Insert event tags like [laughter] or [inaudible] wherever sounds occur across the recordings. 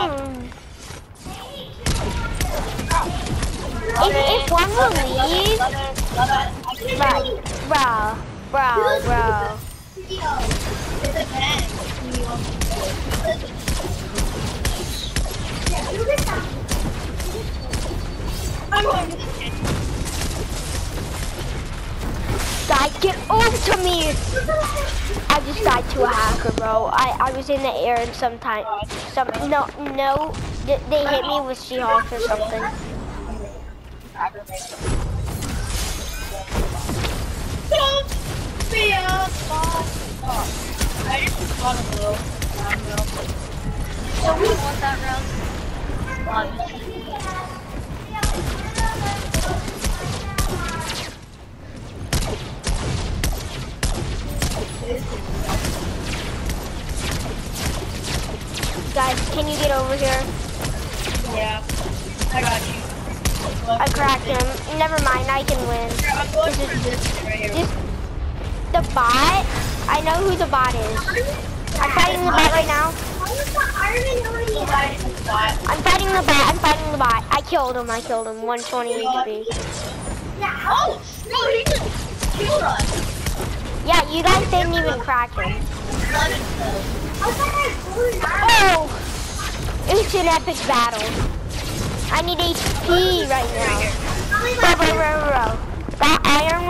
Um, if, if one will leave, bro, bro, bro. I'm going to the Guys, get over to me! I just died to a hacker, bro. I, I was in the air and sometime, some, no, no, they, they hit me with She-Hulk or something. I that round. Guys, can you get over here? Yeah. I got you. I cracked him. Never mind, I can win. Here, I'm going this. This, the bot, I know who the bot is. I'm fighting the bot right now. I'm fighting the bot, I'm fighting the bot. I killed him, I killed him. 120 HP. You guys didn't even crack him. Oh! It's an epic battle. I need HP right now. Bro, bro, bro, bro. That Iron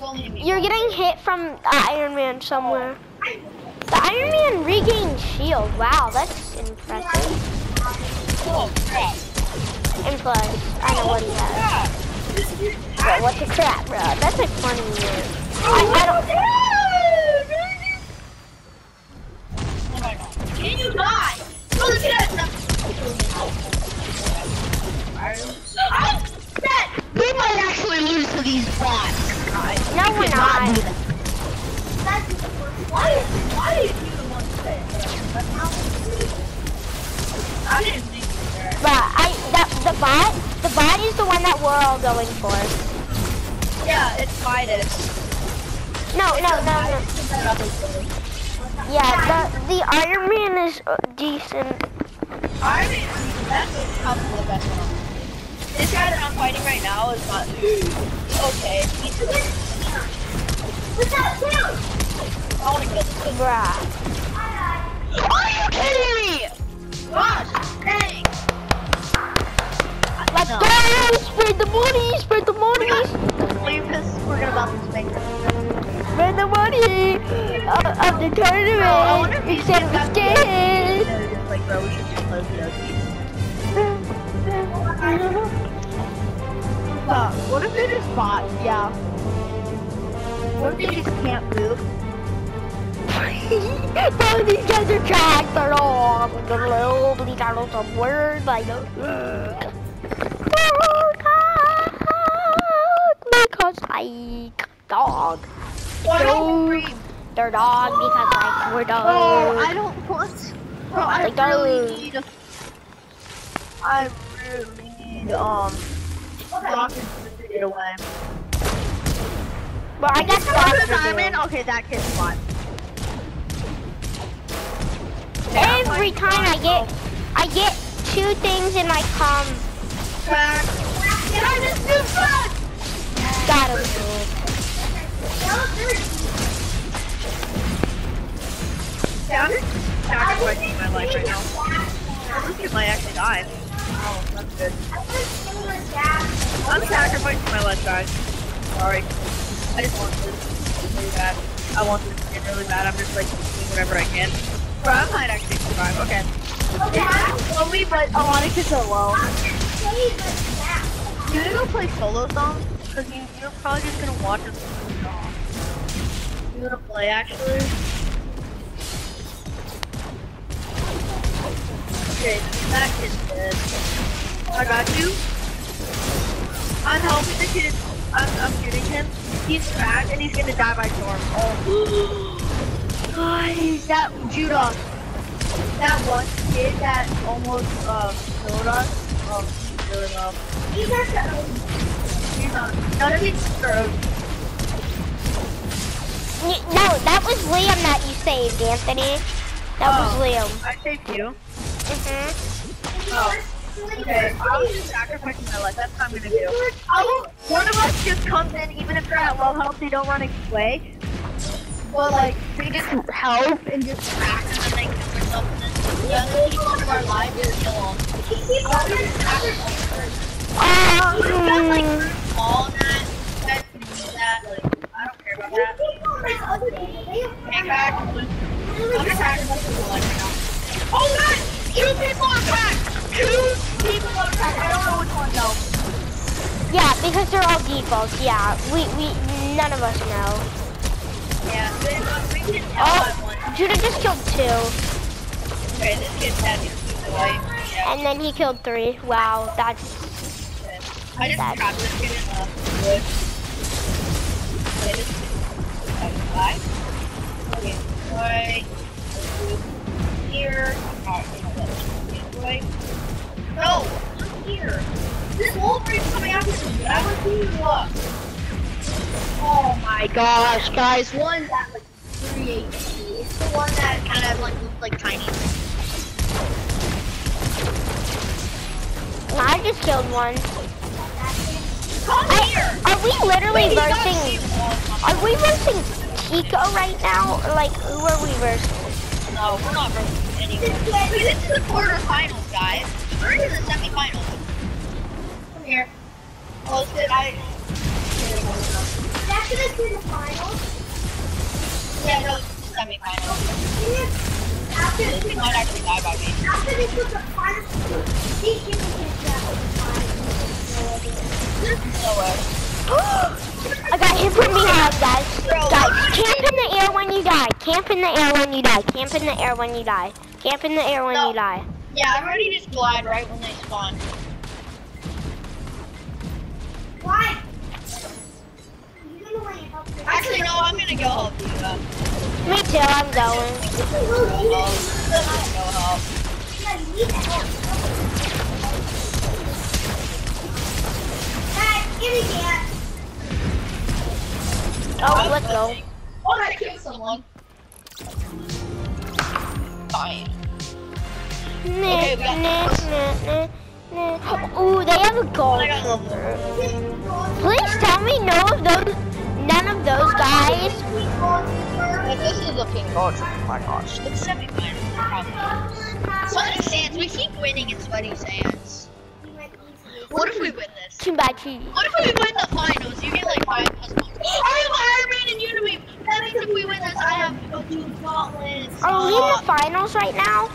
Man, you're getting hit from Iron Man somewhere. The Iron Man regained shield. Wow, that's impressive. And plus, I know what he has. Bro, what the crap, bro? That's like funny. I, I don't. Oh my god. Can you die? Oh, look at that. I'm dead. We might actually lose to these bots. No, we're not. Why, why did you the one say I didn't think you were. But I, the, the bot, the bot is the one that we're all going for. Yeah, it's Midas. No, no, no, no. Yeah, the the Iron Man is uh, decent. I mean, that's probably the best one. This guy that I'm fighting right now is not okay. He's What's that sound? I want to kill this kid. Bruh. Are you kidding me? Gosh, dang. Let's No. go! Spread the money! Spread the money! Leave this. We're gonna about to make this. Spread the money of, of the tournament! Instead of the! Just like, bro, we should just close the. Uh, what if they just bot? Yeah. What if they just can't move? [laughs] Bro, these guys are trash. They're all these are all some words like because I dog. Why don't Dog. They're dog because like we're dog. Oh, I don't want. Bro, I Like, don't- really need a. I really need um. Rockets to get away. But I got Come on, stuff to diamond. do. Okay, that kid's fine. Every time I get, I get two things in my com. Can I just do fun? Got him. Yeah, I'm just sacrificing my life right now. Kid might actually die. Oh, that's good. I'm sacrificing my life, guys. Sorry. I just want this really bad. I want this to get really bad. I'm just like doing whatever I can. Bro, I might actually survive. Okay. Slowly, but a lot of kids are. You gonna go play solo songs? Because you, you're probably just gonna watch us play song. You wanna play actually? Okay, that kid's dead. I got you. I'm helping the kid. I'm, I'm shooting him. He's cracked and he's gonna die by storm. Oh. [gasps] Guys, that Judah. That one kid that almost um, killed us. Um, really well. He's not. None No, that was Liam that you saved, Anthony. That was Oh. Liam. I saved you. Mm-hmm. Oh. Okay, I'm just sacrificing my life. That's what I'm gonna do. Oh, one of us just comes in, even if they're at low health, they don't run away. Well, like, they just help and just crack and they kill or something. Yeah, and then keep one of our lives and kill them. I'll just sacrifice Um, That's like small and that. That's that. Like, I don't care about that. I'm sacrificing my life right now. Oh god! Two people are cracked! Two people are cracked. I don't know which one though. yeah, because they're all defaults. Yeah, we we none of us know. Yeah, we can tell Oh, one. Judah just killed two, Okay, this kid's a and then he killed three. Wow, that's I just trapped this kid in wood. Okay, this kid. Okay, right. Here. Oh. No, I'm here. This Wolverine's coming after me. I was seeing look. Oh my gosh, guys. One's at like 3 HP. It's the one that kind of like looks like tiny. I just killed one. Come I, here! are we literally Wait, versing? Are we versing Chico right now? Or like, who are we versing? No, we're not versing anyone. This is the quarterfinals, guys. We're in the semifinals. Come here. Oh, did I? That's gonna be the finals. Yeah, no, it's the semifinals. After, This thing might actually die by me. after they put the finals, these people can get the finals. No way. I got hit from behind, guys. Guys, camp in the air when you die. Camp in the air when you die. Camp in the air when you die. Camp in the air when No. you die. Yeah, I'm ready to just glide right when they spawn. Why? You don't know why help me. Actually, no, I'm gonna go help you. Uh, Me too, I'm going. oh, I'm gonna go help. Oh, let's go. Oh, I killed someone. Fine. Nah, Okay, we got nah, nah, nah, nah. Ooh, they have a gold I got. Please tell me no of those, none of those guys. If this is a pink gold, oh my gosh. It's semi-final. probably. Sweaty Sands, we keep winning in Sweaty Sands. What if we win this? Too bad she. What if we win the finals? You get like five plus points. Oh, I have Iron Man and Unibeam. That means if we win this, I have oh, two gauntlets. Are we in the finals right now?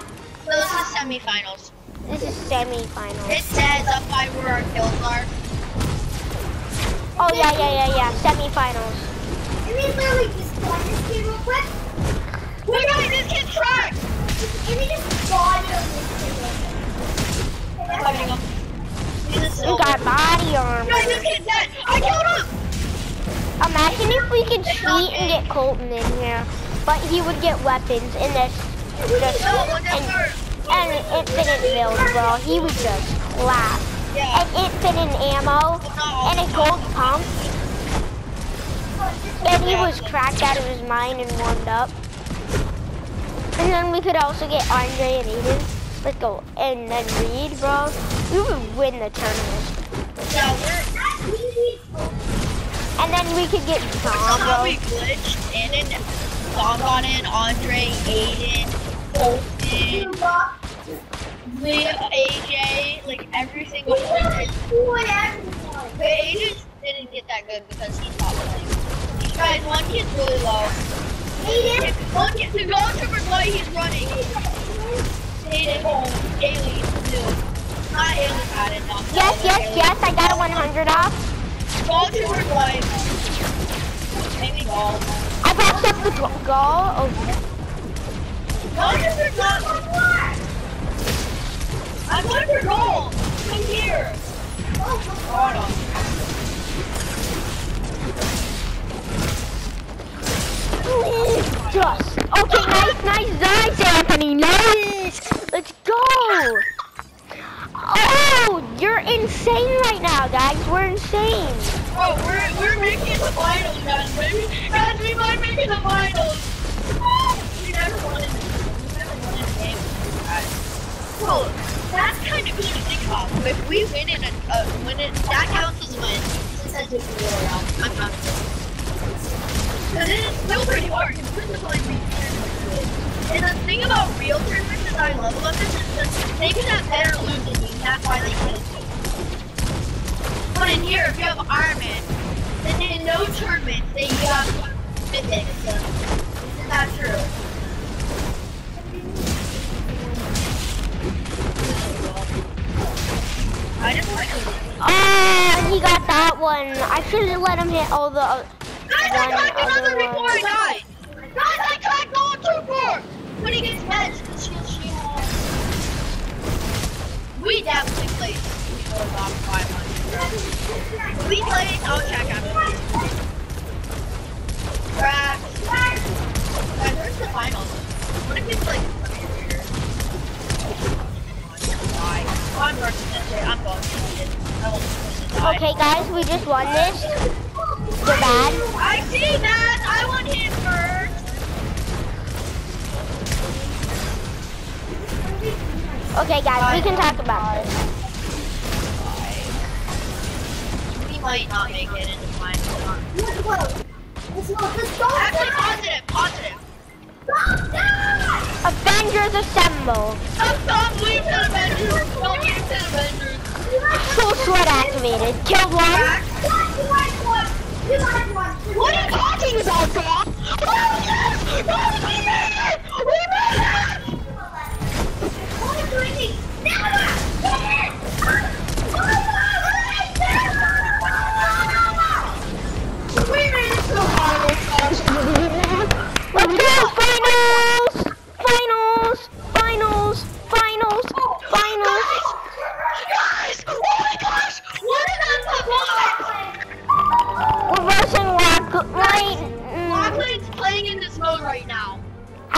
no, this is semi-finals. This is semi-finals. It says up by where our kills are. Oh yeah, yeah, yeah, yeah. Semi-finals. Let me literally just spawn this kid real quick. Wait, guys, this kid's tracked. Let me just spawn this kid real quick. I'm fighting him. He's a We got body armor. Guys, this kid's dead. I killed him. Imagine if we could cheat and get Colton in here, but he would get weapons in this just No, and, and infinite build, bro. He would just laugh. And infinite ammo and a gold pump. And he was cracked out of his mind and warmed up. And then we could also get Andre and Aiden. Let's go. And then read, bro. We would win the tournament. Yeah, we're And then we could get somehow bro. we glitched in and got in, Andre, Aiden, Colton, Leah, AJ, like every single one. But Aiden didn't get that good because he stopped playing. Guys, one kid's really low. Aiden, one kid, the trooper's white, he's running. Oh. Yes, yes, yes. I got a 100 off. I passed up the. Oh, Gold not. I'm going for gold. Come here. Hold on. just. Okay, nice, nice, nice, Anthony. Nice. Let's go. Oh, you're insane right now, guys. We're insane. Bro, we're, we're making the finals, guys. Guys, we might make the finals. We never won. We never won a game. Guys. Bro, that's kind of cool to think about. If we win in a, uh, win it, that counts as a win. I'm not. It is still pretty hard. And the thing about real tournaments that I love about this is that they can have better you. That's why they can. In here, if you have Iron Man, then in no tournament, they you have mythic. So, this isn't that true? I just like Oh, he got that one. I should have let him hit all the. uh, Guys, I tried another other before. I died. Guys, I going too far. When he gets it's because she'll she We definitely played before about 500. We played, oh, I'll check after this. Crash. Guys, where's the finals? What if it's like I'm working this way. I'm going to it. I won't lose it. Okay, guys, we just won this. So bad. I see that. I want him first. Okay, guys, we can talk about this. We might not make it into final. Let's go. Let's go. Let's. Actually, positive, positive. Avengers assemble. Stop, stop, leave the Avengers. Don't leave the Avengers. Full sweat activated. Kill one. Back. You like one. What are you talking about, Doc? Oh, yes! Oh, we made it! We made it!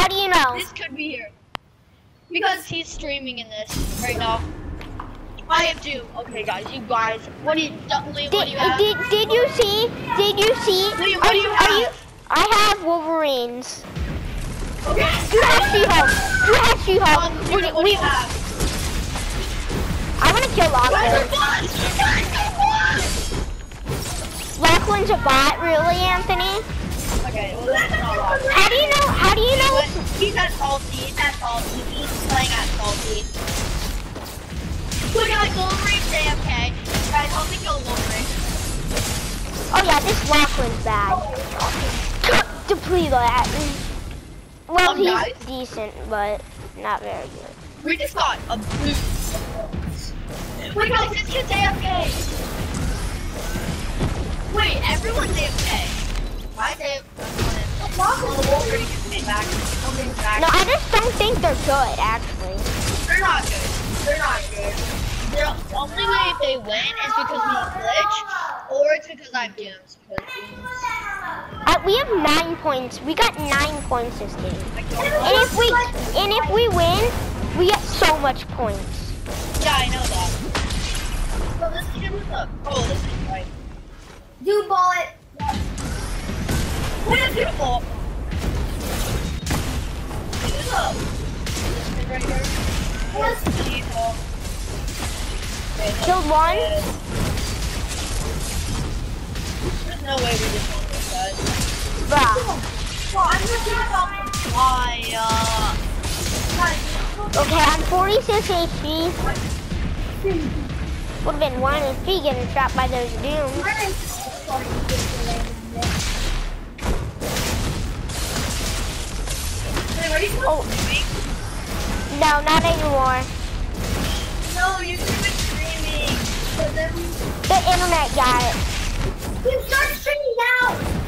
How do you know? This could be here. Because he's streaming in this right now. I have two. Okay, guys, you guys. What do you, Lee, what do Did, you have? did, did you see? Did you see? Lee, what do you are you. I have Wolverines. Okay. You have She-Hulk. You have She-Hulk. Um, We, what do you have? I want to kill Lachlan. are bots! Guys, are bots! Lachlan's a bot, really, Anthony? Salty. At salty. He's playing at salty. We got Wolverine AFK. Guys, help me kill Wolverine. Oh yeah, this Lachlan's bad. Deplete that. Well, Um, he's guys? decent, but not very good. We just got a boost. Wait, guys, this kid's AFK. Wait, everyone's AFK. Why is AFK? Oh, Wolverine gets me back. No, I just don't think they're good, actually. They're not good. They're not good. The only way if they win is because we glitch, or it's because I'm doomed. Uh, we have nine points. We got nine points this game. And if we and if we win, we get so much points. Yeah, I know that. So this kid was up. Oh, this is right. Do bullet. Killed one. There's no way we just won this, guys. Bruh. Well, I'm just gonna. Why, uh... Okay, I'm 46 HP. Would have been one if he getting trapped by those dooms. Wait, are you still Oh. No, not anymore. No, you the internet got it. You start streaming now.